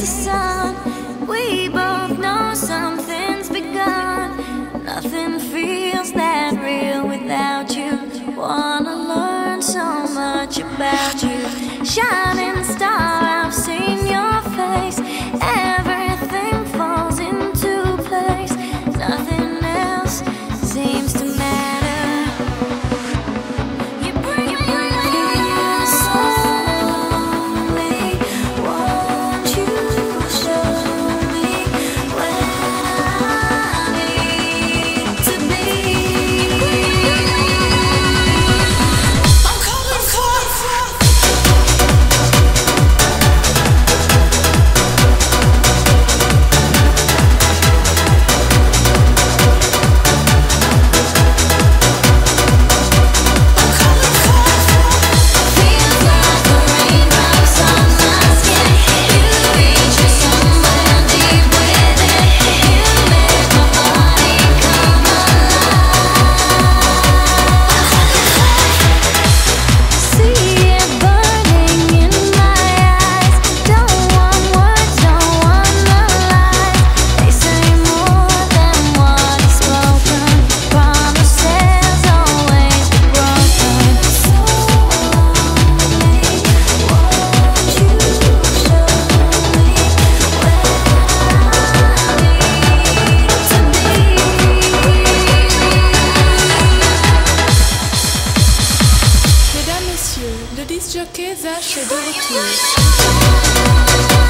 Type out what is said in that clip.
the sun. We both know something's begun. Nothing feels that real without you. Wanna learn so much about you. Shining star. Your kids, I should do it too.